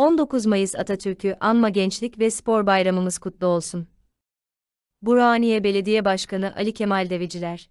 19 Mayıs Atatürk'ü Anma Gençlik ve Spor Bayramımız kutlu olsun. Burhaniye Belediye Başkanı Ali Kemal Deveciler